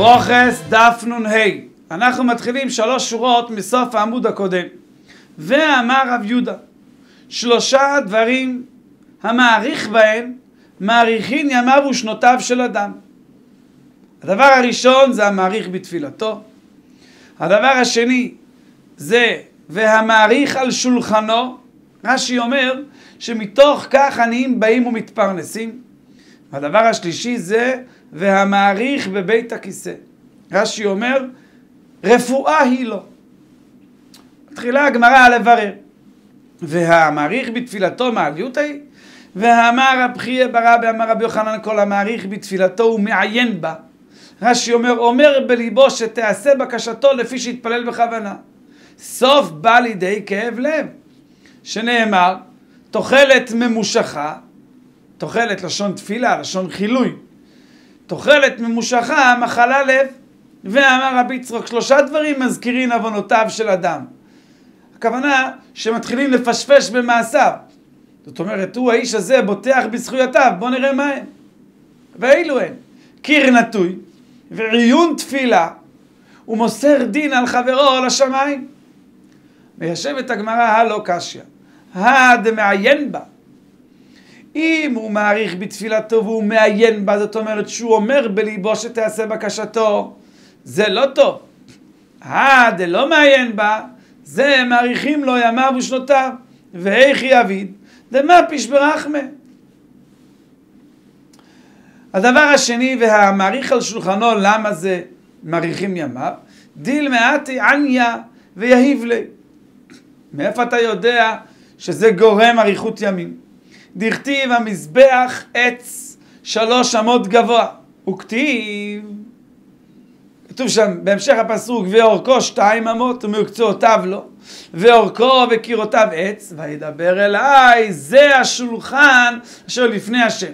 ברוכס דף נ"ה. אנחנו מתחילים שלוש שורות מסוף העמוד הקודם. ואמר רב יהודה שלושה דברים המעריך בהם מעריכין ימיו ושנותיו של אדם. הדבר הראשון זה המעריך בתפילתו. הדבר השני זה והמעריך על שולחנו. רש"י אומר שמתוך כך עניים באים ומתפרנסים. הדבר השלישי זה והמעריך בבית הכיסא. רש"י אומר, רפואה היא לו. מתחילה הגמרא לברר. והמעריך בתפילתו מעליותא היא, והאמר רב חייא ברבי אמר רבי יוחנן כל המעריך בתפילתו הוא מעיין בה. רש"י אומר, אומר בליבו שתעשה בקשתו לפי שהתפלל בכוונה. סוף בא לידי כאב לב, שנאמר, תוחלת ממושכה, תוחלת לשון תפילה, לשון חילוי, תוחלת ממושכה, מחלה לב. ואמר רבי יצחוק, שלושה דברים מזכירים עוונותיו של אדם. הכוונה שמתחילים לפשפש במעשיו. זאת אומרת, הוא האיש הזה בוטח בזכויותיו, בוא נראה מה הם. ואילו הם, קיר נטוי ועיון תפילה ומוסר דין על חברו לשמיים. מיישבת הגמרא הלא קשיא, הדמעיין בה אם הוא מעריך בתפילתו והוא מעיין בה, זאת אומרת שהוא אומר בליבו שתעשה בקשתו, זה לא טוב. אה, דלא מעיין בה, זה מעריכים לו ימיו ושנותיו. ואיכי אביד, דמה פיש ברחמה. הדבר השני, והמעריך על שולחנו, למה זה מעריכים ימיו? דיל מעטי עניה ויהיב לי. מאיפה אתה יודע שזה גורם אריכות ימים? דכתיב המזבח עץ שלוש אמות גבוה, וכתיב, כתוב שם בהמשך הפסוק, ואורכו שתיים אמות ומקצועותיו לא, ואורכו וקירותיו עץ, וידבר אליי, זה השולחן אשר לפני השם.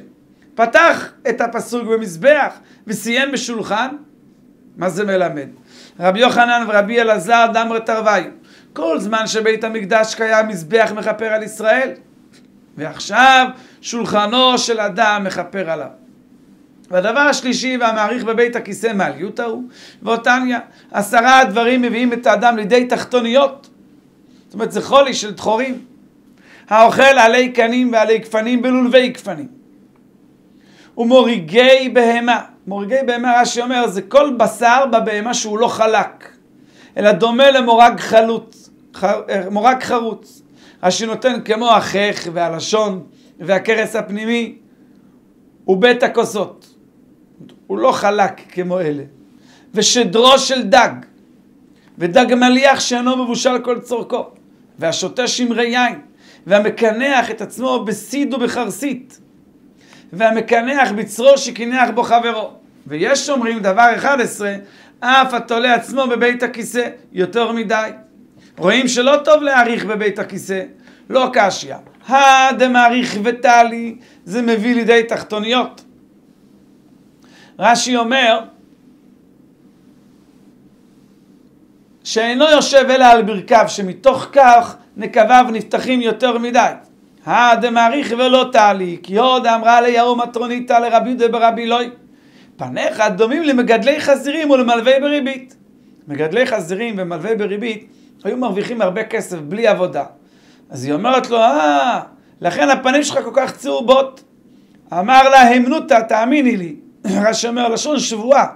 פתח את הפסוק במזבח וסיים בשולחן, מה זה מלמד? רבי יוחנן ורבי אלעזר דמר תרוויו, כל זמן שבית המקדש קיים מזבח מכפר על ישראל, ועכשיו שולחנו של אדם מכפר עליו. והדבר השלישי והמעריך בבית הכיסא מעליות ההוא, ואותניה, עשרה דברים מביאים את האדם לידי תחתוניות. זאת אומרת, זה חולי של דחורים. האוכל עלי קנים ועלי גפנים בלולבי גפנים. ומוריגי בהמה. מוריגי בהמה, רש"י אומר, זה כל בשר בבהמה שהוא לא חלק, אלא דומה למורג חלוץ, מורג חרוץ. אשר נותן כמו החך והלשון והכרס הפנימי ובית הכוסות. הוא לא חלק כמו אלה. ושדרו של דג, ודג מליח שאינו מבושל כל צורכו, והשותה שמרי יין, והמקנח את עצמו בסיד ובחרסית, והמקנח בצרו שקינח בו חברו. ויש אומרים דבר 11, אף התולה עצמו בבית הכיסא יותר מדי. רואים שלא טוב להעריך בבית הכיסא, לא קשיא. הדמעריך וטלי, זה מביא לידי תחתוניות. רש"י אומר, שאינו יושב אלא על ברכיו, שמתוך כך נקביו נפתחים יותר מדי. הדמעריך ולא טלי, כי עוד אמרה ליהו מטרוניתא לרבי יהודה ברבי לוי. פניך דומים למגדלי חזירים ולמלווי בריבית. מגדלי חזירים ומלווי בריבית היו מרוויחים הרבה כסף בלי עבודה. אז היא אומרת לו, אה, לכן הפנים שלך כל כך צהובות. אמר לה, המנותא, תאמיני לי. רש"י אומר, לשון שבועה.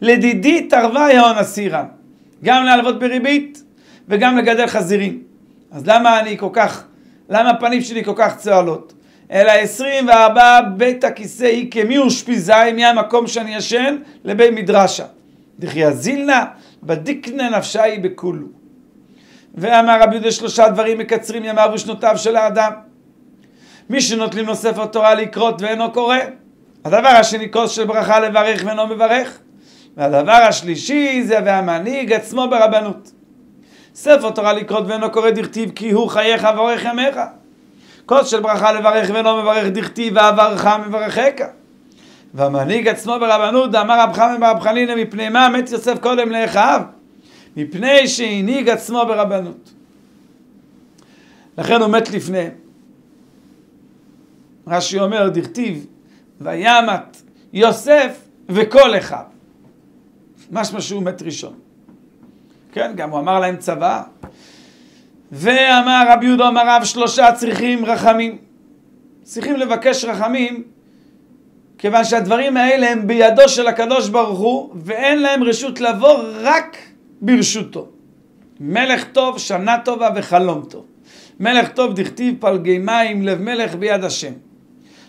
לדידי תרווה יהון אסירה. גם להלוות בריבית וגם לגדל חזירים. אז למה אני כל כך, למה הפנים שלי כל כך צוהלות? אלא 24 בית הכיסא היא כמי אושפיזי מהמקום שאני ישן לבי מדרשה. דחי אזילנה בדיקנה נפשה היא בכולו. ואמר רבי יהודה שלושה דברים מקצרים ימיו ושנותיו של האדם. מי שנוטלים לו ספר תורה לקרות ואינו קורא. הדבר השני כוס של ברכה לברך ואינו מברך. והדבר השלישי זה והמנהיג עצמו ברבנות. ספר תורה לקרות ואינו קורא דכתיב כי הוא חייך ואורך ימיך. כוס של ברכה לברך ואינו מברך דכתיב ועברך מברכך. והמנהיג עצמו ברבנות, דאמר רב חמא ברב חנינא, מפני מה מת יוסף קודם לאחיו? מפני שהנהיג עצמו ברבנות. לכן הוא מת לפני. רש"י אומר, דכתיב, וימת יוסף וכל אחיו. משמע שהוא מת ראשון. כן, גם הוא אמר להם צבא. ואמר רבי יהודה אמר רב שלושה צריכים רחמים. צריכים לבקש רחמים כיוון שהדברים האלה הם בידו של הקדוש ברוך הוא ואין להם רשות לבוא רק ברשותו. מלך טוב, שנה טובה וחלום טוב. מלך טוב דכתיב פלגי מים, לב מלך ביד השם.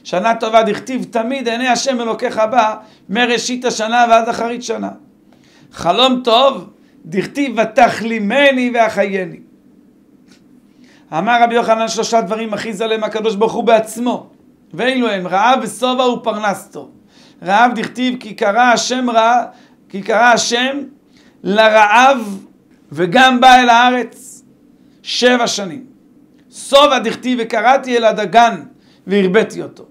שנה טובה דכתיב תמיד עיני השם אלוקיך בא מראשית השנה ועד אחרית שנה. חלום טוב דכתיב ותכלימני ואחייני. אמר רבי יוחנן שלושה דברים מכריז עליהם הקדוש ברוך הוא בעצמו. ואלו הם רעב ושובע ופרנס טוב. רעב דכתיב כי קרא השם רע, כי קרא השם לרעב וגם בא אל הארץ שבע שנים. שובע דכתיב וקראתי אל הדגן והרביתי אותו.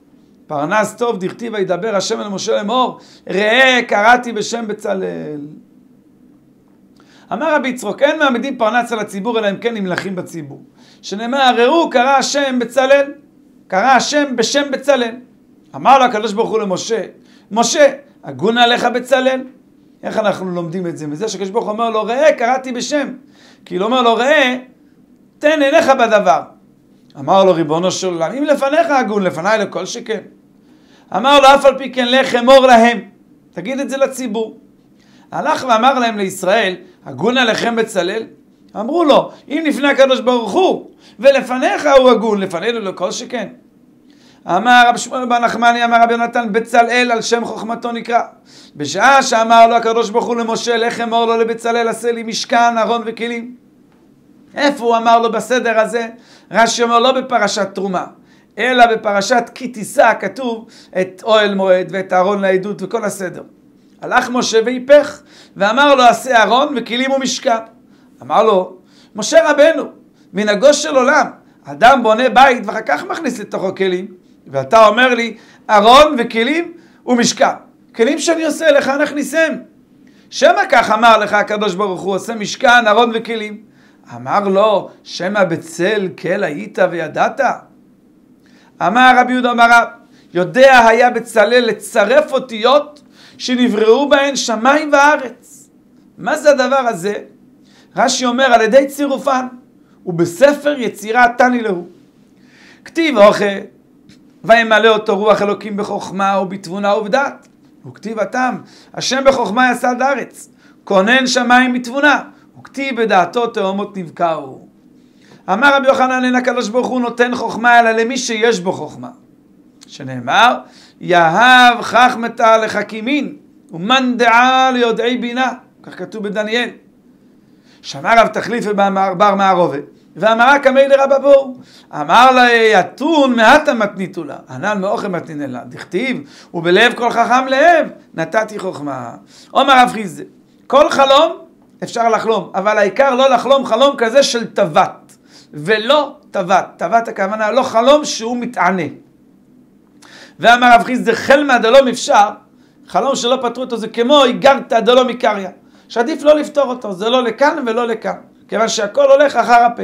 פרנס טוב דכתיב וידבר השם אל משה לאמור ראה קראתי בשם בצלאל. אמר רבי יצרוק אין מעמידים פרנס על הציבור אלא אם כן נמלכים בציבור. שנאמר ראו קרא השם בצלאל קרא השם בשם בצלאל. אמר לו הקדוש ברוך הוא למשה משה הגון עליך בצלאל איך אנחנו לומדים את זה? מזה שהקדוש ברוך הוא אומר לו ראה קראתי בשם כי הוא אומר לו ראה תן עיניך בדבר אמר לו ריבונו של עולם, אם לפניך הגון, לפניי לכל שכן. אמר לו, אף על פי כן לך אמור להם. תגיד את זה לציבור. הלך ואמר להם לישראל, הגון עליכם בצלאל? אמרו לו, אם לפני הקדוש ברוך הוא, ולפניך הוא הגון, לפנינו לכל שכן. אמר רב שמואל בר נחמני, אמר רבי יונתן, בצלאל על שם חוכמתו נקרא. בשעה שאמר לו הקדוש ברוך הוא למשה, לך אמור לו לבצלאל, עשה לי משכן, ארון וכלים. איפה הוא אמר לו בסדר הזה? רש"י אומר לא בפרשת תרומה, אלא בפרשת כי תישא כתוב את אוהל מועד ואת אהרון לעדות וכל הסדר. הלך משה והיפך ואמר לו עשה ארון וכלים ומשכן. אמר לו משה רבנו מנהגו של עולם אדם בונה בית ואחר כך מכניס לתוכו כלים ואתה אומר לי ארון וכלים ומשכן. כלים שאני עושה לך נכניסם. שמא כך אמר לך הקדוש ברוך הוא עושה משכן ארון וכלים אמר לו, שמא בצל כל היית וידעת? אמר רבי יהודה אמר, יודע היה בצלאל לצרף אותיות שנבראו בהן שמיים וארץ. מה זה הדבר הזה? רש"י אומר, על ידי צירופן, ובספר יצירה תני להו. כתיב אוכל, וימלא אותו רוח אלוקים בחוכמה ובתבונה ובדעת. וכתיב התם, השם בחוכמה יסד ארץ, כונן שמיים בתבונה. וכתיב בדעתו תאומות נבקעו. אמר רבי יוחנן אין הקדוש ברוך הוא נותן חוכמה אלא למי שיש בו חוכמה. שנאמר יהב חכמתה לחכימין ומאן דעה ליודעי בינה כך כתוב בדניאל. שמע רב תחליף בר מערובה ואמרה קמי לרבבור אמר לה יתון מעטה מתניתו לה ענן מאוכל מתנינן לה דכתיב ובלב כל חכם לב נתתי חוכמה. אומר רב חיזה כל חלום אפשר לחלום, אבל העיקר לא לחלום חלום כזה של טבת, ולא טבת, טבת הכוונה לא חלום שהוא מתענה. ואמר רב חיסדא חלמא דלא מפשר, חלום שלא פתרו אותו זה כמו איגרתא דלא מקריא, שעדיף לא לפתור אותו, זה לא לכאן ולא לכאן, כיוון שהכל הולך אחר הפה.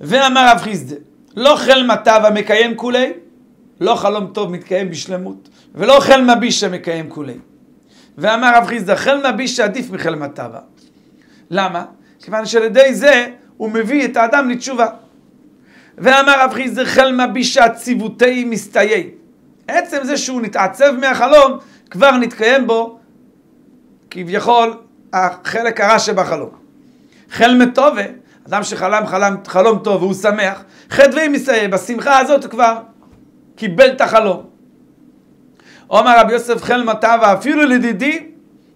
ואמר רב חיסדא, לא חלמא טבא מקיים כולי, לא חלום טוב מתקיים בשלמות, ולא חלמא בישא מקיים כולי. ואמר רב חיסדא, חלמא בישא עדיף מחלמא טבא. למה? כיוון שעל ידי זה הוא מביא את האדם לתשובה. ואמר רב חיסדא חלמא בישא ציוותי מסתייי. עצם זה שהוא נתעצב מהחלום, כבר נתקיים בו כביכול החלק הרע שבחלום. חלמא טובה, אדם שחלם חלם, חלום טוב והוא שמח, חדווי מסתייי, בשמחה הזאת הוא כבר קיבל את החלום. אומר רבי יוסף חלמא טבא אפילו לדידי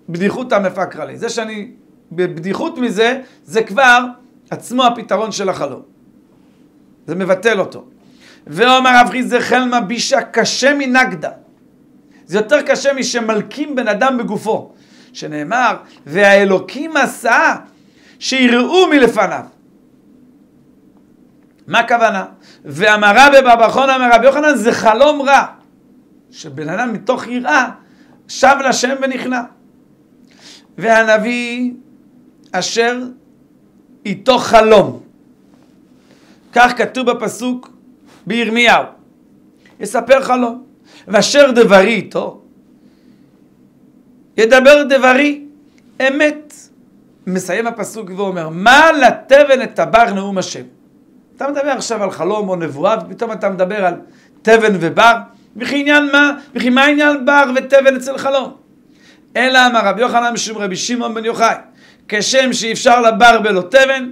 בדיחותא מפקרא לי. זה שאני בבדיחות מזה, זה כבר עצמו הפתרון של החלום. זה מבטל אותו. ואומר רב חיסדא חלמא בישא קשה מנגדה. זה יותר קשה משמלקים בן אדם בגופו. שנאמר, והאלוקים עשה שיראו מלפניו. מה הכוונה? ואמרה בבבחון אמר רבי יוחנן זה חלום רע. שבן אדם מתוך יראה שב לשם ונכנע. והנביא אשר איתו חלום. כך כתוב בפסוק בירמיהו. יספר חלום. ואשר דברי איתו, ידבר דברי, אמת. מסיים הפסוק ואומר, מה לתבן את הבר נאום השם? אתה מדבר עכשיו על חלום או נבואה, ופתאום אתה מדבר על תבן ובר? וכי עניין מה? וכי מה עניין בר ותבן אצל חלום? אלא אמר רבי יוחנן משום רבי שמעון בן יוחאי, כשם שאי אפשר לבר בלא תבן,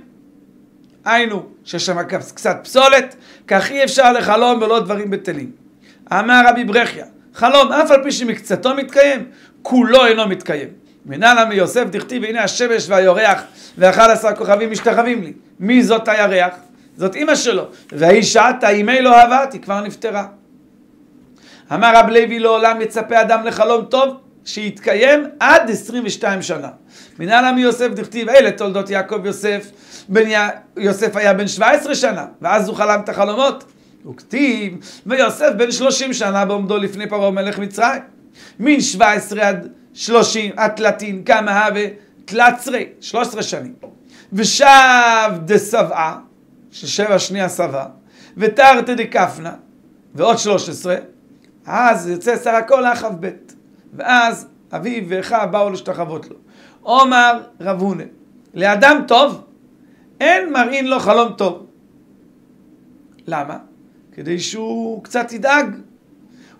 היינו שיש שם קצת פסולת, כך אי אפשר לחלום בלא דברים בטלים. אמר רבי ברכיה, חלום אף על פי שמקצתו מתקיים, כולו אינו מתקיים. מנהלה מיוסף דכתיב הנה השמש והיורח ואחד עשר כוכבים משתחווים לי. מי זאת הירח? זאת אימא שלו. והיא שעתה אימי לא אהבת, היא כבר נפטרה. אמר רב לוי לעולם יצפה אדם לחלום טוב שיתקיים עד 22 שנה. מנהלה מיוסף דכתיב אלה תולדות יעקב יוסף. בן י... יוסף היה בן 17 שנה ואז הוא חלם את החלומות. הוא כתיב ויוסף בן 30 שנה בעומדו לפני פרעה מלך מצרים. מן 17 עד שלושים, התלתין, כמה הווה, תלצרי, שלוש עשרה שנים. ושב דסבעה, ששבע שנייה סבע, ותרתי דקפנה, ועוד שלוש עשרה, אז יוצא שר הכל אחאב ב', ואז אביו ואחיו באו להשתחוות לו. עומר רב הונא, לאדם טוב, אין מראים לו חלום טוב. למה? כדי שהוא קצת ידאג.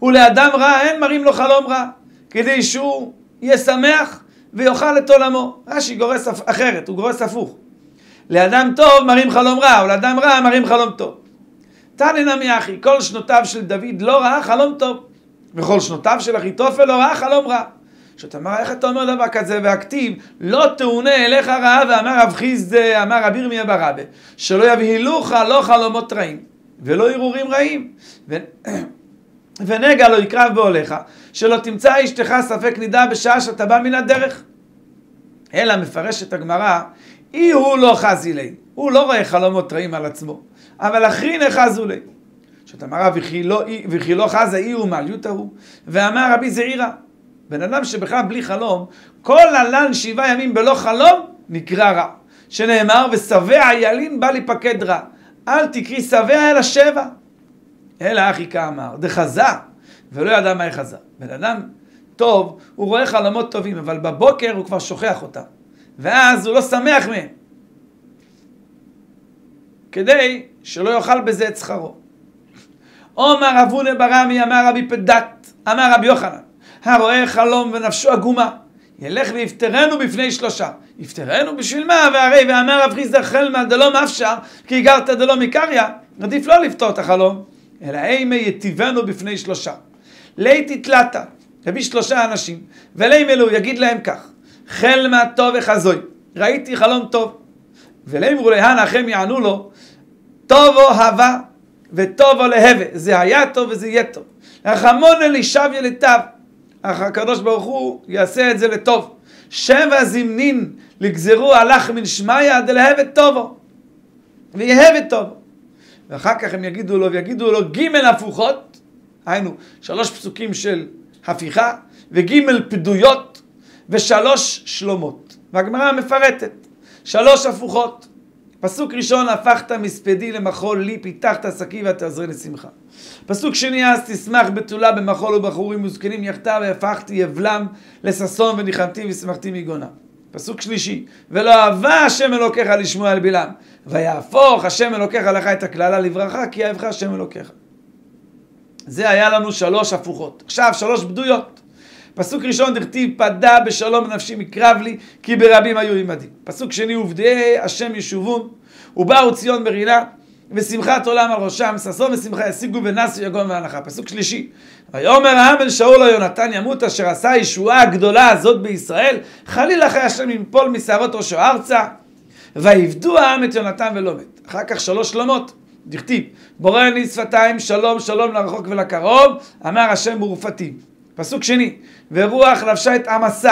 ולאדם רע אין מראים לו חלום רע, כדי שהוא יהיה שמח ויאכל את עולמו. רש"י גורס אחרת, הוא גורס הפוך. לאדם טוב מראים חלום רע, ולאדם רע מראים חלום טוב. תנא נמי אחי, כל שנותיו של דוד לא ראה חלום טוב, וכל שנותיו של אחיתופל לא ראה חלום רע. שאתה אומר, איך אתה אומר דבר כזה, והכתיב, לא תאונה אליך רעה, ואמר רב חיסדה, אמר רבי ירמיה ברבה, שלא יבהילוך לא חלומות רעים, ולא הרהורים רעים. ו... ונגע לא יקרב בעולך, שלא תמצא אשתך ספק נידה בשעה שאתה בא מן הדרך. אלא מפרשת הגמרא, אי הוא לא חזי לי, הוא לא רואה חלומות רעים על עצמו, אבל אחרין חזו לי. זאת אמרה, וכי לא, לא חזה אי הוא מעליותא הוא, ואמר רבי זעירא, בן אדם שבכלל בלי חלום, כל הלן שבעה ימים בלא חלום, נקרא רע. שנאמר, ושבע ילין בא להיפקד רע. אל תקרי שבע אלא שבע. אלא אחי כאמר, דחזה, ולא ידע מה יחזה. בן אדם טוב, הוא רואה חלומות טובים, אבל בבוקר הוא כבר שוכח אותם. ואז הוא לא שמח מהם. כדי שלא יאכל בזה את שכרו. עומר אבונה ברמי אמר רבי פדת, אמר רבי יוחנן, הרואה חלום ונפשו עגומה, ילך ויפטרנו בפני שלושה. יפטרנו בשביל מה? והרי ואמר רב חיסדא חלמא דלא מאפשר, כי גרת דלא מקריא, עדיף לא לפתור את החלום, אלא אימי יטיבנו בפני שלושה. ליתי תלתה, יביא שלושה אנשים, ולימלו יגיד להם כך, חלמה טוב וחזוי, ראיתי חלום טוב. ולימרו להנה אחם יענו לו, טובו הווה וטובו להווה, זה היה טוב וזה יהיה טוב. רחמון אלישב ילטב, אך הקדוש ברוך הוא יעשה את זה לטוב. שבע זמנין לגזרו הלך מן שמיא דלהווה טובו, ויהווה טובו. ואחר כך הם יגידו לו, ויגידו לו ג' הפוכות, היינו, שלוש פסוקים של הפיכה, וג' פדויות, ושלוש שלומות. והגמרא מפרטת, שלוש הפוכות. פסוק ראשון, הפכת מספדי למחול לי, פיתחת שקי ותעזרי לשמחה. פסוק שני, אז תשמח בתולה במחול ובחורים וזקנים יחדיו, והפכתי יבלם לששון וניחמתי ושמחתי מגונה. פסוק שלישי, ולא אהבה השם אלוקיך לשמוע על בלעם, ויהפוך השם אלוקיך לך את הקללה לברכה, כי אהבך השם אלוקיך. זה היה לנו שלוש הפוכות. עכשיו שלוש בדויות. פסוק ראשון דכתיב פדה בשלום נפשי מקרב לי כי ברבים היו עמדי. פסוק שני עובדי השם ישובון ובאו ציון ברינה ושמחת עולם על ראשם ששון ושמחה ישיגו ונסו יגון והנחה. פסוק שלישי ויאמר העם אל שאול יונתן ימות אשר עשה הישועה הגדולה הזאת בישראל חלילה אחרי השם ימפול משערות ראשו ארצה ויבדו העם את יונתן ולא מת. אחר כך שלוש שלומות דכתיב בורא לי שפתיים שלום שלום לרחוק ולקרוב אמר השם ברופתי פסוק שני ורוח לבשה את עמסי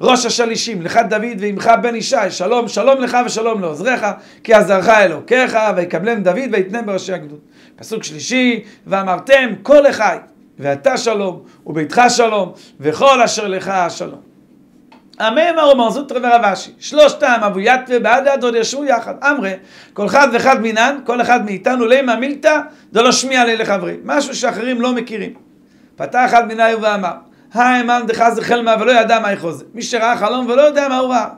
ראש השלישים לך דוד ועמך בן ישי שלום שלום לך ושלום לעוזריך כי עזרך אלוקיך ויקבלם דוד ויתנם בראשי הגדוד. פסוק שלישי ואמרתם כל אחי ואתה שלום וביתך שלום וכל אשר לך שלום. המאמר אומר זוטרא ורב אשי, שלושתם אבו יתווה בעד הדוד ישבו יחד, אמרי, כל אחד ואחד מינן, כל אחד מאיתנו למה מילתא דלא שמיע לי לחברי, משהו שאחרים לא מכירים. פתח אחד מנהיו ואמר, האמן דחז חלמה ולא ידע מה יחוזה. מי שראה חלום ולא יודע מה הוא ראה.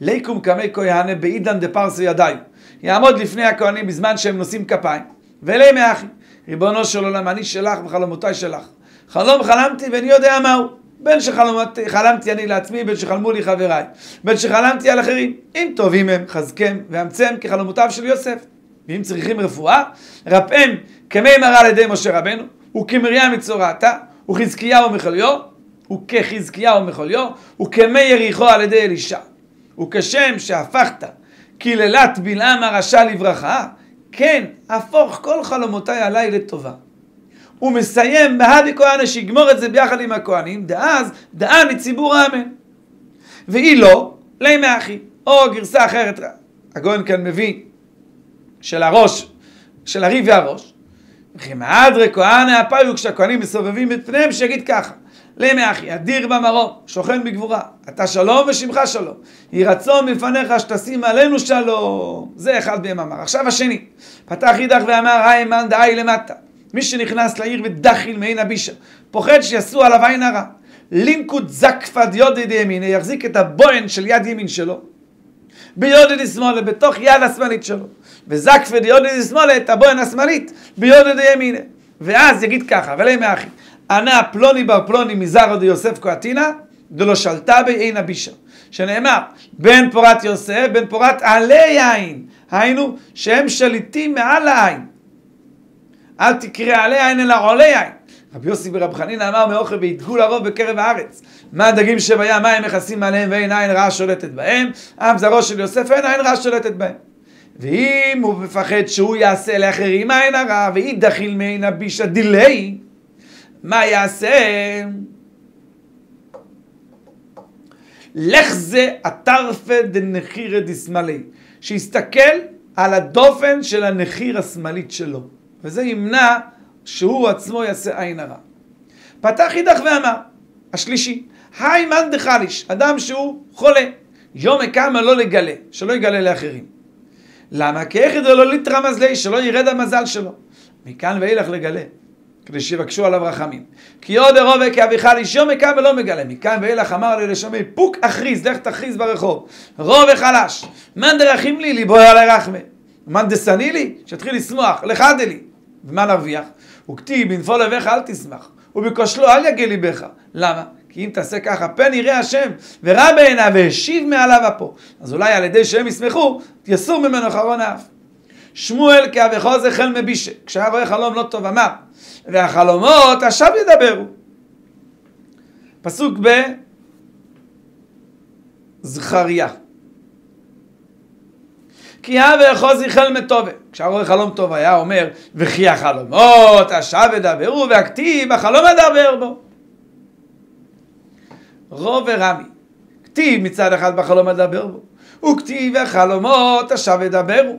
ליקום קמי כהנה בעידן דפרסו ידיי. יעמוד לפני הכהנים בזמן שהם נושאים כפיים. ואלי מאחי, ריבונו של עולם, אני שלך וחלומותיי שלך. חלום חלמתי ואני יודע מהו. בין שחלמתי אני לעצמי, בין שחלמו לי חבריי, בין שחלמתי על אחרים. אם טובים הם, חזקם ואמצם כחלומותיו של יוסף. ואם צריכים רפואה, רפאם כמי מראה על ידי משה רבנו, וכמרים מצורעתה, וחזקיהו מחוליו, וכחזקיהו מחוליו, וכמי יריחו על ידי אלישע. וכשם שהפכת קללת בלעם הרשע לברכה, כן, הפוך כל חלומותיי עליי לטובה. הוא מסיים בהדי כהנה שיגמור את זה ביחד עם הכהנים, דאז דעה מציבור האמן. ואי לא, לימי אחי, או גרסה אחרת, הגויין כאן מביא, של הראש, של הריב והראש. וכי מהדרי כהנה הפיו כשהכהנים מסובבים את פניהם, שיגיד ככה, לימי אחי, אדיר במרום, שוכן בגבורה, אתה שלום ושמך שלום. יהי רצון מפניך שתשים עלינו שלום. זה אחד מהם אמר. עכשיו השני, פתח אידך ואמר, היי מן דאי למטה. מי שנכנס לעיר ודחיל מעין הבישה, פוחד שיעשו עליו עין הרע. לינקוד זקפד יודד ימינה, יחזיק את הבוהן של יד ימין שלו, ביודד שמאלה, בתוך יד השמאלית שלו. וזקפד יודד שמאלה, את הבוהן השמאלית, ביודד ימינה. ואז יגיד ככה, ולא מאחי, ענה פלוני בר פלוני מזרעו דיוסף כהתינא, דלא שלטה בי אין הבישה. שנאמר, בן פורת יוסף, בן פורת עלי עין. היינו, שהם שליטים מעל העין. אל תקרא עלי עין אלא עולי עין. רבי יוסי ברב חנינא אמר מאוכל ויתגו לרוב בקרב הארץ. מה הדגים שבים, מה הם מכסים עליהם ואין עין רעה שולטת בהם, אף זרעו של יוסף אין עין רעה שולטת בהם. ואם הוא מפחד שהוא יעשה לאחרים עין הרע, ואידחיל מעין הבישה דילי, מה יעשה? לך זה אטרפה דנחירא דשמאלי, שיסתכל על הדופן של הנחיר השמאלית שלו. וזה ימנע שהוא עצמו יעשה עין הרע. פתח אידך ואמר, השלישי, היי מאן דחליש, אדם שהוא חולה, יום הקמה לא לגלה, שלא יגלה לאחרים. למה? כי איך ידעו לו ליטרא מזלי, שלא ירד המזל שלו. מכאן ואילך לגלה, כדי שיבקשו עליו רחמים. כי עוד אירובה כי אביכל איש יום הקם ולא מגלה. מכאן ואילך אמר לי לשמי, פוק אכריז, לך תכריז ברחוב. רובה חלש, מאן דרחים לי, ליבוי עלי רחמה. מאן דשניא לי, שיתחיל לשמוח, לך דלי. ומה נרוויח? וכתיב בנפול אביך אל תשמח, ובכושלו אל יגל ליבך. למה? כי אם תעשה ככה, פן יראה השם, ורע בעיניו, והשיב מעליו אפו. אז אולי על ידי שהם ישמחו, יסור ממנו חרון האף. שמואל כאבכו זה חל מבישה, כשהיה רואה חלום לא טוב אמר, והחלומות עכשיו ידברו. פסוק בזכריה. כי הווה אחוזי חלמא טובה. כשהרואה חלום טוב היה אומר, וכי החלומות עכשיו ידברו, והכתיב החלום ידבר בו. רוב ורמי. כתיב מצד אחד בחלום ידבר בו, וכתיב החלומות עכשיו ידברו.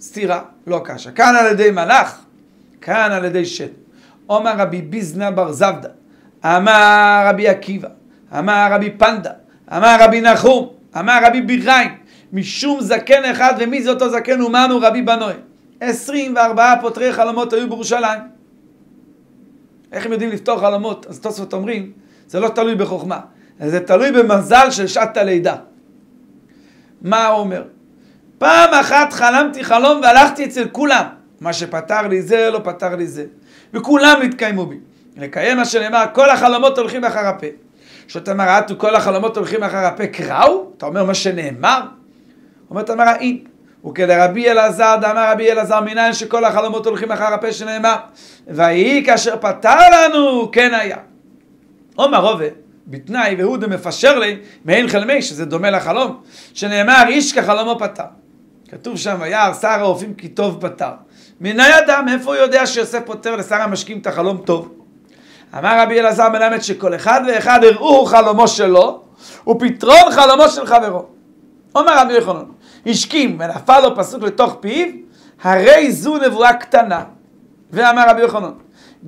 סתירה, לא קשה. כאן על ידי מלאך, כאן על ידי שד. אומר רבי ביזנה בר זבדה, אמר רבי עקיבא, אמר רבי פנדה, אמר רבי נחום, אמר רבי ביריים, משום זקן אחד, ומי זה אותו זקן אומנו רבי בנוי. 24 פותרי חלומות היו בירושלים. איך הם יודעים לפתור חלומות? אז תוספות אומרים, זה לא תלוי בחוכמה, זה תלוי במזל של שעת הלידה. מה הוא אומר? פעם אחת חלמתי חלום והלכתי אצל כולם. מה שפתר לי זה, לא פתר לי זה. וכולם נתקיימו בי. לקיים מה שנאמר, כל החלומות הולכים אחר הפה. שאתה אומר, עטו כל החלומות הולכים אחר הפה קראו? אתה אומר מה שנאמר? אומרת אמר אין. וכדרבי אלעזר דאמר רבי אלעזר מניין שכל החלומות הולכים אחר הפה שנאמר ויהי כאשר פתר לנו כן היה. עומר רובה בתנאי והוא דמפשר לי מעין חלמי שזה דומה לחלום שנאמר איש כחלומו פתר. כתוב שם וירא שר האופים כי טוב פתר. מנהי אדם איפה הוא יודע שיוסף פותר לשר המשקים את החלום טוב? אמר רבי אלעזר מלמד שכל אחד ואחד הראו חלומו שלו ופתרון חלומו של חברו. אומר רבי יוחנן השכים ונפל לו פסוק לתוך פיו, הרי זו נבואה קטנה. ואמר רבי יוחנן,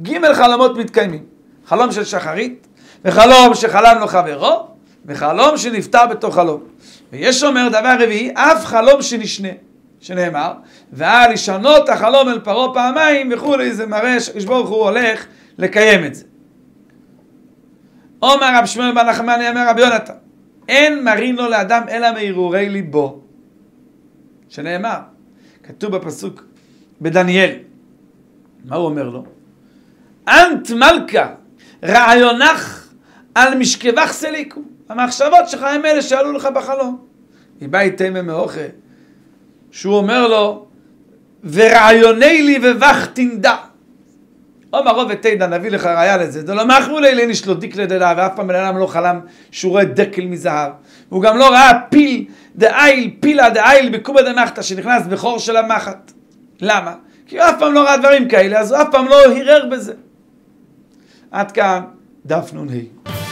ג' חלומות מתקיימים, חלום של שחרית, וחלום שחלם לו חברו, וחלום שנפטר בתוך חלום. ויש אומר דבר רביעי, אף חלום שנשנה, שנאמר, ועל לשנות החלום אל פרעה פעמיים וכולי, זה מראה שקדוש ברוך הוא הולך לקיים את זה. אומר רב שמואל בן נחמני אומר רבי יונתן, אין מרין לו לאדם אלא מהרהורי ליבו. שנאמר, כתוב בפסוק בדניאל, מה הוא אומר לו? אנט מלכה רעיונך על משכבך סליקו. המחשבות שלך הם אלה שעלו לך בחלום. מבית תימא מאוכל. שהוא אומר לו, ורעיוני לי ובך תנדע. עומר רוב ותדע, נביא לך ראיה לזה. זה לא מאחרו לילי נשלו דיקלה דלה, ואף פעם בן אדם לא חלם שהוא רואה דקל מזהב. הוא גם לא ראה פיל דאיל, פילה דאיל בקובה דמחתא, שנכנס בחור של המחט. למה? כי הוא אף פעם לא ראה דברים כאלה, אז הוא אף פעם לא הרהר בזה. עד כאן דף נ"ה.